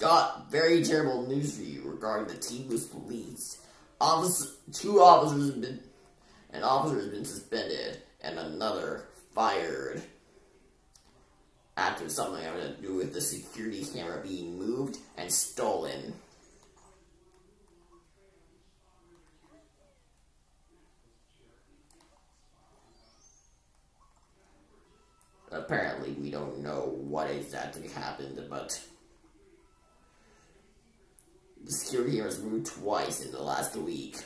got very terrible news for you regarding the Team Lewis police. Office, two officers have been, an officer has been suspended, and another fired after something having to do with the security camera being moved and stolen. Apparently, we don't know what exactly happened, but security cameras moved twice in the last week.